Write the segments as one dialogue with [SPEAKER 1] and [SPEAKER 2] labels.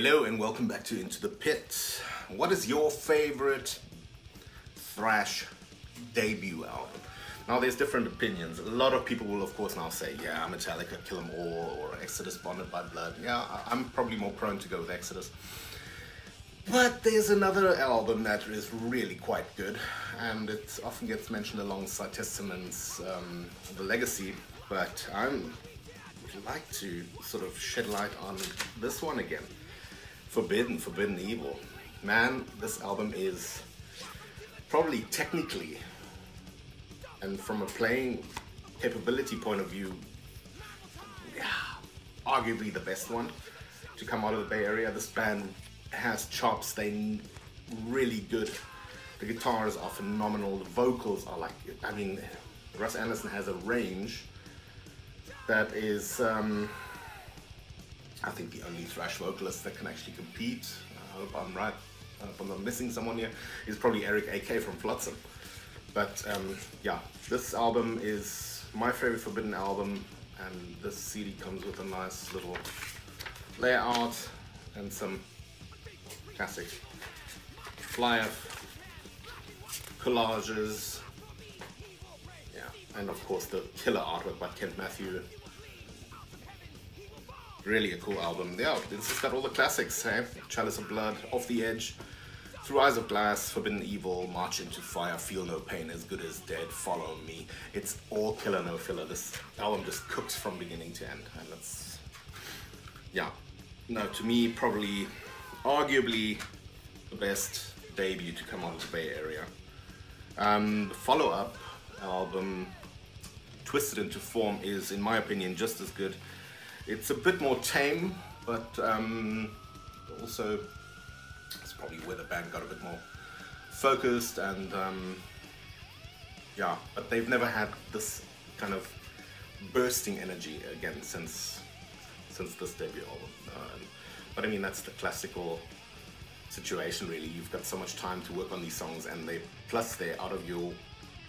[SPEAKER 1] Hello and welcome back to Into the Pit. What is your favorite thrash debut album? Now there's different opinions. A lot of people will of course now say, yeah, Metallica, Kill 'Em All, or Exodus, Bonded by Blood. Yeah, I'm probably more prone to go with Exodus. But there's another album that is really quite good, and it often gets mentioned alongside Testament's um, The Legacy, but I would like to sort of shed light on this one again. Forbidden, Forbidden Evil. Man, this album is probably technically and from a playing capability point of view, yeah, arguably the best one to come out of the Bay Area. This band has chops, They're really good. The guitars are phenomenal, the vocals are like, I mean, Russ Anderson has a range that is, um, I think the only thrash vocalist that can actually compete, I hope I'm right, I hope I'm not missing someone here, is probably Eric AK from Flotsam. But um, yeah, this album is my favorite Forbidden album and this CD comes with a nice little layout and some classic flyer collages. Yeah, and of course the killer artwork by Kent Matthew really a cool album. Yeah, this has got all the classics, hey? Chalice of Blood, Off the Edge, Through Eyes of Glass, Forbidden Evil, March into Fire, Feel No Pain, As Good as Dead, Follow Me. It's all killer, no filler. This album just cooks from beginning to end. And that's, yeah. No, to me, probably, arguably, the best debut to come out of the Bay Area. Um, the follow-up album, Twisted into Form, is, in my opinion, just as good. It's a bit more tame, but um, also it's probably where the band got a bit more focused and um, yeah, but they've never had this kind of bursting energy again since since this debut album. Um, but I mean that's the classical situation really. You've got so much time to work on these songs and they plus they're out of your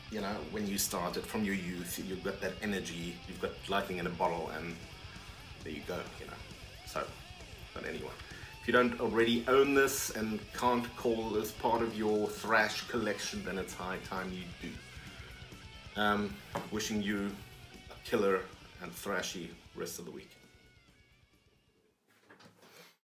[SPEAKER 1] you know, when you started from your youth, you've got that energy, you've got lightning in a bottle and there you go, you know. So, but anyway, if you don't already own this and can't call this part of your thrash collection, then it's high time you do. Um, wishing you a killer and thrashy rest of the week.